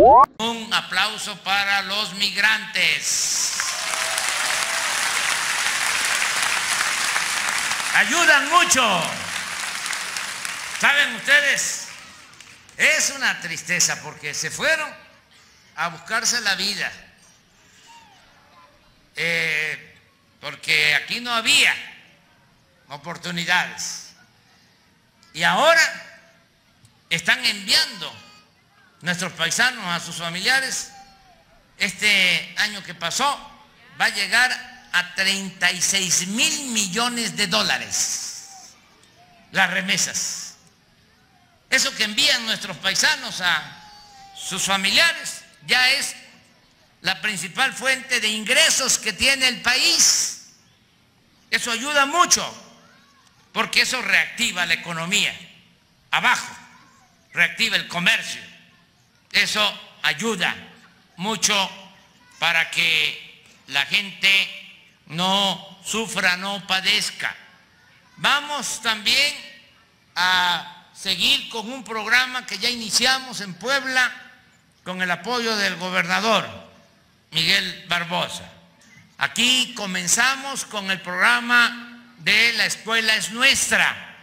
Un aplauso para los migrantes. Ayudan mucho. ¿Saben ustedes? Es una tristeza porque se fueron a buscarse la vida. Eh, porque aquí no había oportunidades. Y ahora están enviando nuestros paisanos a sus familiares. Este año que pasó va a llegar a 36 mil millones de dólares las remesas. Eso que envían nuestros paisanos a sus familiares ya es la principal fuente de ingresos que tiene el país. Eso ayuda mucho, porque eso reactiva la economía abajo, reactiva el comercio. Eso ayuda mucho para que la gente no sufra, no padezca. Vamos también a seguir con un programa que ya iniciamos en Puebla con el apoyo del gobernador Miguel Barbosa. Aquí comenzamos con el programa de La Escuela es Nuestra.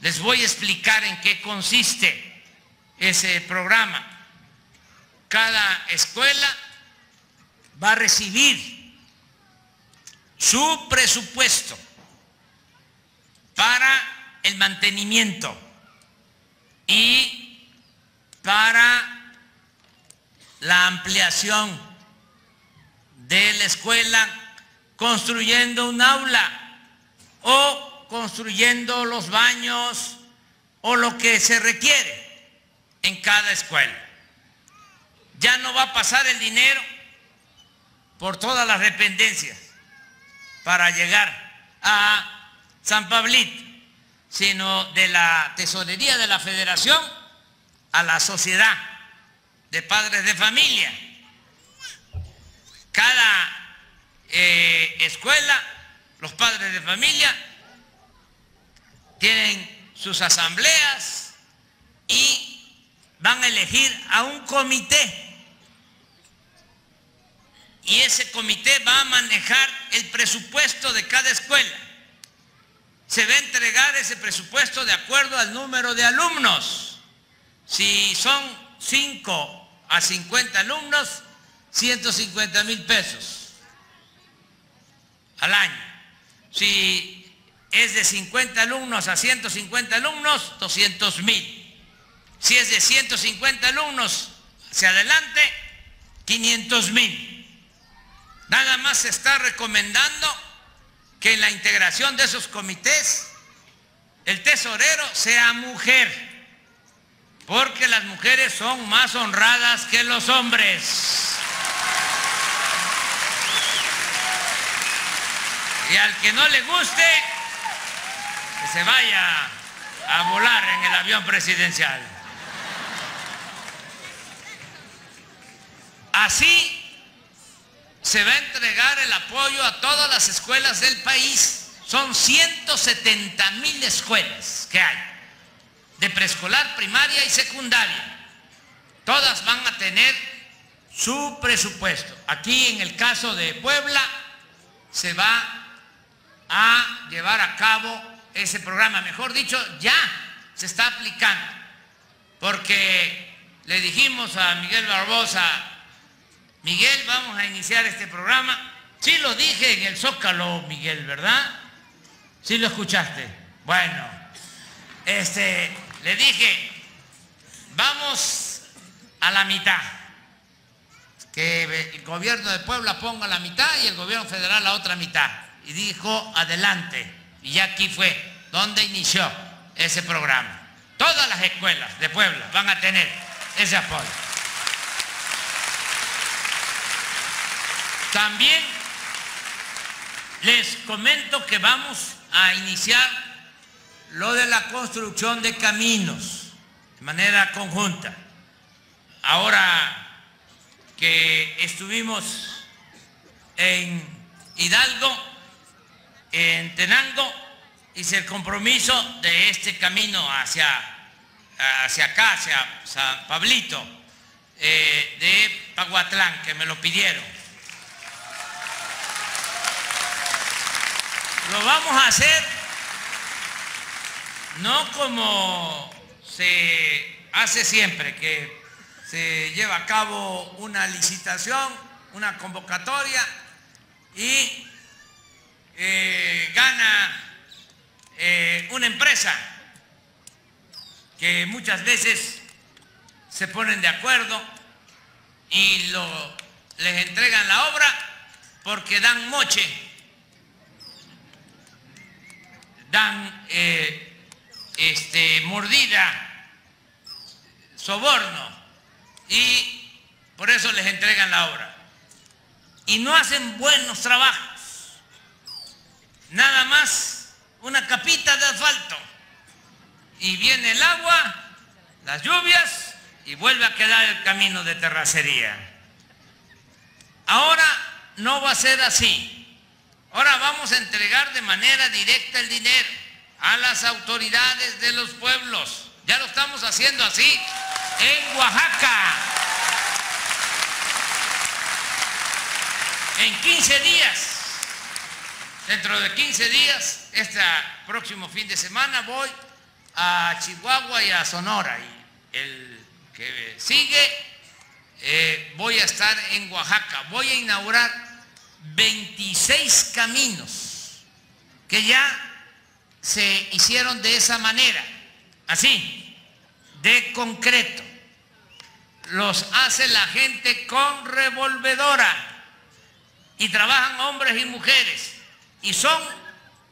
Les voy a explicar en qué consiste ese programa. Cada escuela va a recibir su presupuesto para el mantenimiento y para la ampliación de la escuela construyendo un aula o construyendo los baños o lo que se requiere en cada escuela. Ya no va a pasar el dinero por todas las dependencias para llegar a San Pablito, sino de la tesorería de la federación a la sociedad de padres de familia. Cada eh, escuela, los padres de familia, tienen sus asambleas y van a elegir a un comité. Y ese comité va a manejar el presupuesto de cada escuela. Se va a entregar ese presupuesto de acuerdo al número de alumnos. Si son 5 a 50 alumnos, 150 mil pesos al año. Si es de 50 alumnos a 150 alumnos, 200 mil. Si es de 150 alumnos hacia adelante, 500 mil. Nada más se está recomendando que en la integración de esos comités el tesorero sea mujer, porque las mujeres son más honradas que los hombres. Y al que no le guste, que se vaya a volar en el avión presidencial. Así se va a entregar el apoyo a todas las escuelas del país. Son 170 mil escuelas que hay, de preescolar, primaria y secundaria. Todas van a tener su presupuesto. Aquí en el caso de Puebla se va a llevar a cabo ese programa. Mejor dicho, ya se está aplicando. Porque le dijimos a Miguel Barbosa, Miguel, vamos a iniciar este programa. Sí lo dije en el Zócalo, Miguel, ¿verdad? Sí lo escuchaste. Bueno, este, le dije, vamos a la mitad. Que el gobierno de Puebla ponga la mitad y el gobierno federal la otra mitad. Y dijo, adelante. Y aquí fue donde inició ese programa. Todas las escuelas de Puebla van a tener ese apoyo. También les comento que vamos a iniciar lo de la construcción de caminos de manera conjunta. Ahora que estuvimos en Hidalgo, en Tenango, hice el compromiso de este camino hacia, hacia acá, hacia San Pablito, eh, de Paguatlán, que me lo pidieron. Lo vamos a hacer no como se hace siempre, que se lleva a cabo una licitación, una convocatoria y eh, gana eh, una empresa que muchas veces se ponen de acuerdo y lo, les entregan la obra porque dan moche, dan eh, este, mordida, soborno y por eso les entregan la obra. Y no hacen buenos trabajos, nada más una capita de asfalto y viene el agua, las lluvias y vuelve a quedar el camino de terracería. Ahora no va a ser así. Ahora vamos a entregar de manera directa el dinero a las autoridades de los pueblos. Ya lo estamos haciendo así en Oaxaca. En 15 días, dentro de 15 días, este próximo fin de semana voy a Chihuahua y a Sonora. Y el que sigue, eh, voy a estar en Oaxaca. Voy a inaugurar 26 caminos que ya se hicieron de esa manera, así, de concreto. Los hace la gente con revolvedora y trabajan hombres y mujeres y son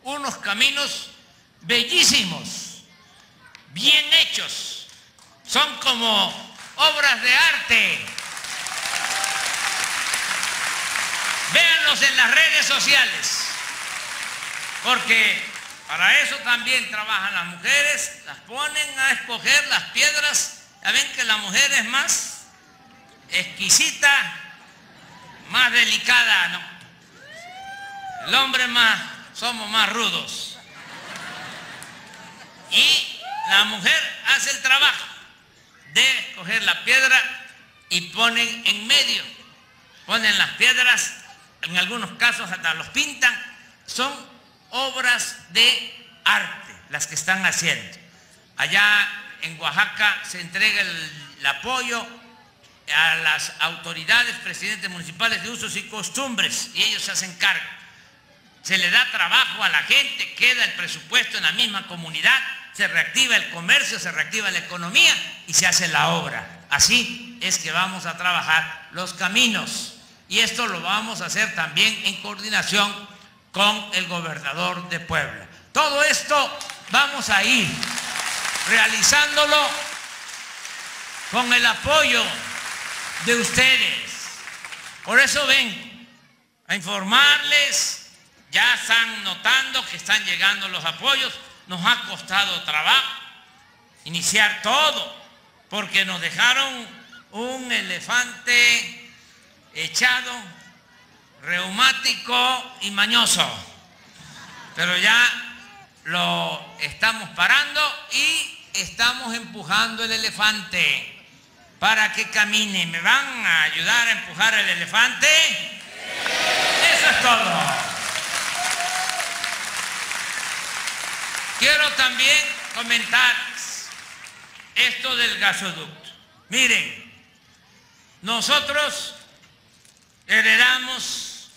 unos caminos bellísimos bien hechos, son como obras de arte. En las redes sociales, porque para eso también trabajan las mujeres, las ponen a escoger las piedras. Ya ven que la mujer es más exquisita, más delicada, ¿no? El hombre más, somos más rudos. Y la mujer hace el trabajo de coger la piedra y ponen en medio. Ponen las piedras, en algunos casos hasta los pintan. Son obras de arte las que están haciendo. Allá en Oaxaca se entrega el, apoyo a las autoridades, presidentes municipales de usos y costumbres, y ellos se hacen cargo. Se le da trabajo a la gente, queda el presupuesto en la misma comunidad se reactiva el comercio, se reactiva la economía y se hace la obra. Así es que vamos a trabajar los caminos y esto lo vamos a hacer también en coordinación con el gobernador de Puebla. Todo esto vamos a ir realizándolo con el apoyo de ustedes. Por eso ven a informarles, ya están notando que están llegando los apoyos, nos ha costado trabajo iniciar todo, porque nos dejaron un elefante echado, reumático y mañoso. Pero ya lo estamos parando y estamos empujando el elefante para que camine. ¿Me van a ayudar a empujar el elefante? Eso es todo. Quiero también comentar esto del gasoducto. Miren, nosotros heredamos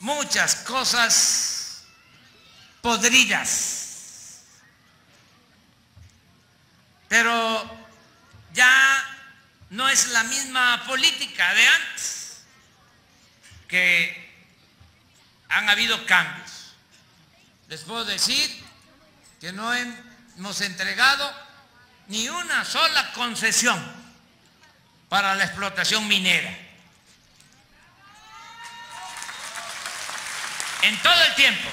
muchas cosas podridas, pero ya no es la misma política de antes, que han habido cambios. Les puedo decir que no hemos entregado ni una sola concesión para la explotación minera. En todo el tiempo.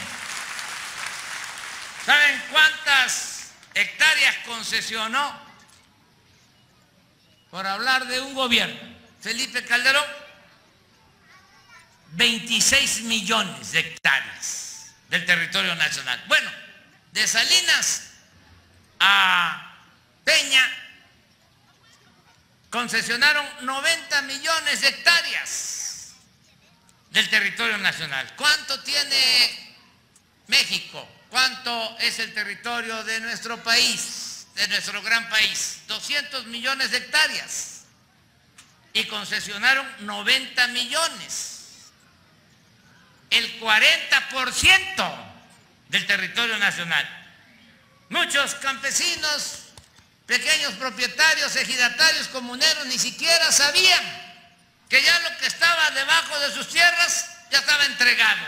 ¿Saben cuántas hectáreas concesionó por hablar de un gobierno? Felipe Calderón, 26 millones de hectáreas del territorio nacional. Bueno, de Salinas a Peña concesionaron 90 millones de hectáreas del territorio nacional. ¿Cuánto tiene México? ¿Cuánto es el territorio de nuestro país, de nuestro gran país? 200 millones de hectáreas. Y concesionaron 90 millones. El 40% del territorio nacional. Muchos campesinos, pequeños propietarios, ejidatarios, comuneros, ni siquiera sabían que ya lo que estaba debajo de sus tierras ya estaba entregado,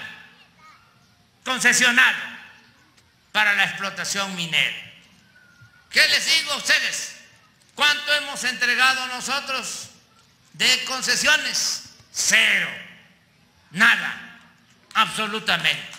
concesionado para la explotación minera. ¿Qué les digo a ustedes? ¿Cuánto hemos entregado nosotros de concesiones? Cero. Nada. Absolutamente.